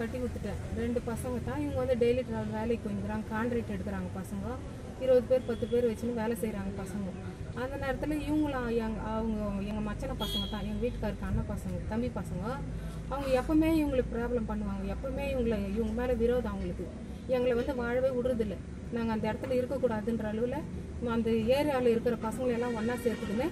கட்டி கொடுத்துட்டேன். ரெண்டு பசங்க தான். இவங்க வந்து டெய்லி வேலைக்கு வந்துக்கிறாங்க கான்ட்ராக்ட் எடுக்கிறாங்க பசங்க. இருபது பேர் பத்து பேர் வச்சுன்னு வேலை செய்கிறாங்க பசங்க. அந்த நேரத்தில் இவங்களாம் எங் அவங்க எங்கள் மச்சன பசங்க தான். எங்கள் வீட்டுக்காருக்கு அண்ணன் பசங்க தம்பி பசங்க அவங்க எப்பவுமே இவங்களுக்கு ப்ராப்ளம் பண்ணுவாங்க. எப்பவுமே இவங்களை இவங்க மேலே விரோதம் அவங்களுக்கு. எங்களை வந்து வாழவே விடுறதில்ல. நாங்கள் அந்த இடத்துல இருக்கக்கூடாதுன்ற அளவில் அந்த ஏரியாவில் இருக்கிற பசங்களை எல்லாம் ஒன்றா சேர்த்துக்கின்னு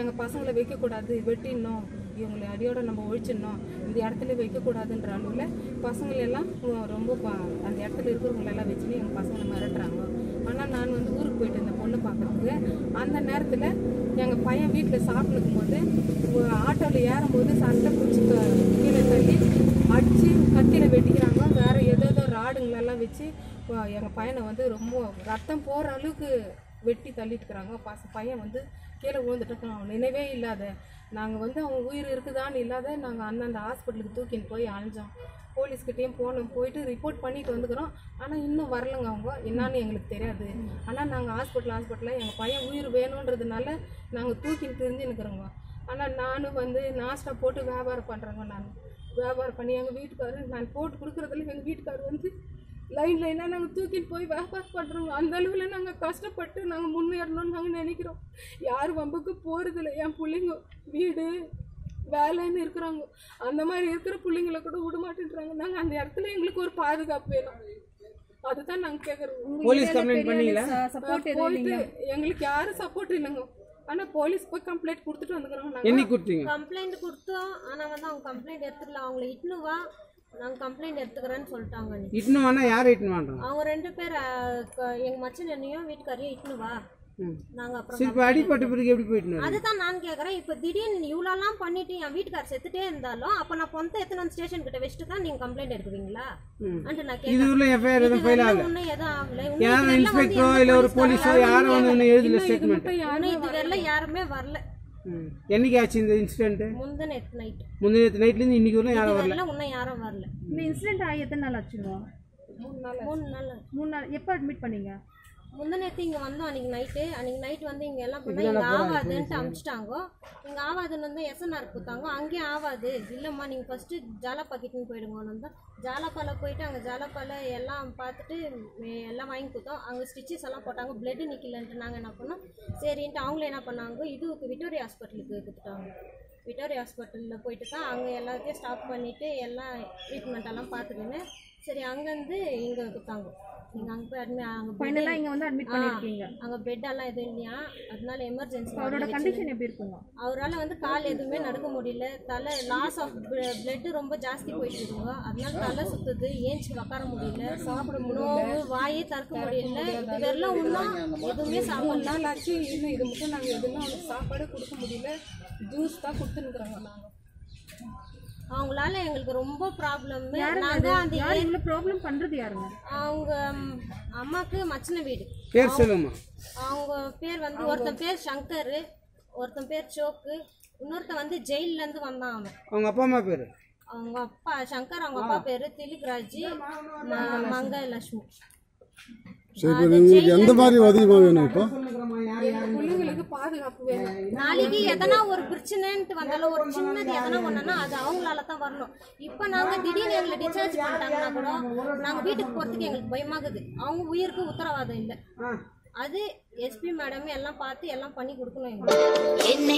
எங்கள் பசங்களை வைக்கக்கூடாது. வெட்டிடணும். இவங்களை அடியோட நம்ம ஒழிச்சிடணும். இந்த இடத்துல வைக்கக்கூடாதுன்ற அளவில் பசங்களெல்லாம் ரொம்ப ப- அந்த இடத்துல இருக்கிறவங்களெல்லாம் வச்சுன்னு எங்கள் பசங்களை மிரட்டுறாங்க. ஆனால் நான் வந்து ஊருக்கு போயிட்டு இந்த பொண்ணு பார்க்குறதுக்கு அந்த நேரத்தில் எங்கள் பையன் வீட்டில் சாப்பிட்டுக்கும் போது ஆட்டோவில் ஏறும்போது சண்டை பிடிச்சி கீழே தள்ளி அடித்து கத்தியில் வெட்டிக்கிறாங்க. வேறு ஏதோ ஏதோ ராடுங்களெல்லாம் வச்சு எங்கள் பையனை வந்து ரொம்ப ரத்தம் போகிற அளவுக்கு வெட்டி தள்ளிட்டுக்கிறாங்க. பச பையன் வந்து கீழே விழுந்துட்டு அவன் நினைவே இல்லாத. நாங்கள் வந்து அவங்க உயிர் இருக்குதான்னு இல்லாத நாங்கள் அந்தந்த ஹாஸ்பிட்டலுக்கு தூக்கின்னு போய் அலைஞ்சோம். போலீஸ்கிட்டேயும் போனோம். போயிட்டு ரிப்போர்ட் பண்ணிட்டு வந்துக்கிறோம். ஆனால் இன்னும் வரலங்க அவங்க. என்னன்னு எங்களுக்கு தெரியாது. ஆனால் நாங்கள் ஹாஸ்பிட்டல் ஹாஸ்பிட்டலில் எங்கள் பையன் உயிர் வேணுன்றதுனால நாங்கள் தூக்கின்னு தெரிஞ்சு நிற்கிறோங்க ஆனால் நானும் வந்து நாஸ்டா போட்டு வியாபாரம் பண்ணுறேங்க நான். வியாபாரம் பண்ணி எங்கள் வீட்டுக்காரர் நான் போட்டு கொடுக்குறதுல எங்கள் வீட்டுக்காரர் வந்து லைன் லைனாக நாங்கள் தூக்கிட்டு போய் வியாபாரம் பண்ணுறோங்க அந்த அளவில் நாங்கள் கஷ்டப்பட்டு நாங்கள் முன்னேறணும்னு நாங்கள் நினைக்கிறோம். யார் வம்புக்கு போகிறதில்ல என் பிள்ளைங்க வீடு வேலைன்னு இருக்கிறாங்க. அந்த மாதிரி இருக்கிற பிள்ளைங்கள கூட விட மாட்டேன்றாங்க நாங்கள் அந்த இடத்துல எங்களுக்கு ஒரு பாதுகாப்பு வேணும். அதுதான் நாங்கள் கேட்குறோம் போலீஸ் கம்ப்ளைண்ட் பண்ணீங்களா? போயிட்டு எங்களுக்கு யாரும் சப்போர்ட் இல்லைங்க. ஆனால் போலீஸ் போய் கம்ப்ளைண்ட் கொடுத்துட்டு வந்துக்கிறோம் நாங்கள் என்னைக்கு கொடுத்தீங்க? கம்ப்ளைண்ட் கொடுத்தோம். ஆனால் வந்து அவங்க கம்ப்ளைண்ட் எடுத்துக்கல அவங்கள இட்டுனு வா. நாங்கள் கம்ப்ளைண்ட் எடுத்துக்கிறேன்னு சொல்லிட்டாங்க நீ. இட்டுன்னு வேணா யாரை இட்டுன்னு வாண்டாங்க அவங்க ரெண்டு பேர் எங்கள் மச்சன் என்னையும் வீட்டுக்காரையும் இட்டுனு வா. ம். நாங்கள் அப்புறம் சரி இப்போ அடிப்பட்ட பிறகு எப்படி போயிட்டு அதுதான் நான் கேட்குறேன் இப்போ திடீர்னு இவ்வளோலாம் பண்ணிட்டு என் வீட்டுக்கார் செத்துட்டே இருந்தாலும் அப்போ நான் பொண்ணை எத்தனை ஸ்டேஷன் கிட்ட வச்சுட்டு தான் நீங்கள் கம்ப்ளைண்ட் எடுக்குவீங்களா? அன்ட்டு நான் இது கேட்குறேன் உள்ள எஃப்ஐஆர் எதுவும் ஃபைல் ஆகல. ஒன்றும் எதுவும் ஆகல. யாரும் இன்ஸ்பெக்டரோ இல்லை ஒரு போலீஸோ யாரும் வந்து ஒன்றும் எழுதல ஸ்டேட்மெண்ட் வரல யாருமே வரல. என்னைக்கு ஆச்சு இந்த இன்சிடென்ட் முந்தின நைட் முந்தின நைட்லேருந்து இன்னைக்கு வரலாம் யாரும் வரல? இன்னும் யாரும் வரல. இந்த இன்சிடென்ட் ஆகி எத்தனை நாள் ஆச்சுங்க? மூணு நாள் மூணு நாள். எப்போ அட்மிட் பண்ணீங்க? முந்தினத்து இங்கே வந்தோம் அன்றைக்கி நைட்டு அன்றைக்கி நைட் வந்து இங்கே எல்லாம் பண்ணால் இங்கே ஆகாதுன்ட்டு அமிச்சிட்டாங்க. இங்கே ஆகாதுன்னு வந்து எஸ்என்ஆர் கொடுத்தாங்க. அங்கேயும் ஆகாது இல்லைம்மா நீங்கள் ஃபஸ்ட்டு ஜாலப்பாக்கிட்டுன்னு போயிடுங்கன்னு வந்தோம் ஜாலப்பால போயிட்டு அங்கே ஜாலப்பால எல்லாம் பார்த்துட்டு எல்லாம் வாங்கி கொடுத்தோம். அங்கே ஸ்டிச்சஸ் எல்லாம் போட்டாங்க. பிளட்டு நிற்கலன்ட்டு நாங்கள் என்ன பண்ணோம்? சரின்ட்டு அவங்களும் என்ன பண்ணாங்க? இதுக்கு விக்டோரியா ஹாஸ்பிட்டலுக்கு கொடுத்துட்டாங்க விக்டோரியா ஹாஸ்பிட்டலில் போயிட்டு தான் அங்கே எல்லாத்தையும் ஸ்டாப் பண்ணிவிட்டு எல்லாம் ட்ரீட்மெண்ட் எல்லாம் பார்த்துக்கின்னு சரி அங்கேருந்து இங்கே கொடுத்தாங்க நீங்கள் அங்கே போய் அங்கே ஃபைனலாக இங்கே வந்து அட்மிட் பண்ணியிருக்கீங்க அங்கே பெட் எல்லாம் எதுவும் இல்லையா? அதனால எமர்ஜென்சி அவரோட கண்டிஷன் எப்படி இருக்குங்க? அவரால் வந்து கால் எதுவுமே நடக்க முடியல. தலை லாஸ் ஆஃப் பிளட் ரொம்ப ஜாஸ்தி போயிட்டு இருக்குங்க. அதனால தலை சுத்துது ஏஞ்சி உட்கார முடியல. சாப்பிட நோவு வாயே திறக்க முடியல. இன்னும் எதுவுமே மூணு சாப்பிடல. நாள் ஆச்சு இன்னும் இது மட்டும் நாங்கள் எதுவுமே அவனுக்கு சாப்பாடு கொடுக்க முடியல. ஜூஸ் தான் கொடுத்துனுக்குறோங்க நாங்கள் அவங்களால எங்களுக்கு ரொம்ப ப்ராப்ளம்? அந்த ப்ராப்ளம் பண்ணுறது யாருங்க? அவங்க ம், அம்மாக்கு மச்சின வீடு. பேர் சொல்லுமா? அவங்க பேர் வந்து ஒருத்தன் பேர் சங்கர் ஒருத்தன் பேர் சோக்கு இன்னொருத்தன் வந்து ஜெயில்ல இருந்து வந்தான் அவன். அவங்க அப்பா அம்மா பேர்? அவங்க அப்பா சங்கர் அவங்க அப்பா பேரு திலீப்ராஜ் ம- மங்கலட்சுமி எந்த மாதிரி உதவி வேணும் இப்போ? நாளைக்கு எதனா ஒரு பிரச்சனைன்ட்டு வந்தாலும் ஒரு சின்னது எதனா ஒண்ணுன்னா அது அவங்களால தான் வரணும். இப்போ நாங்க திடீர்னு எங்களை டிஸ்சார்ஜ் பண்ணிட்டாங்கன்னா கூட நாங்க வீட்டுக்கு போறதுக்கு எங்களுக்கு பயமாகுது. அவங்க உயிருக்கு உத்தரவாதம் இல்லை. அது எஸ்பி மேடம் எல்லாம் பார்த்து எல்லாம் பண்ணி கொடுக்கணும் எங்களுக்கு. என்னை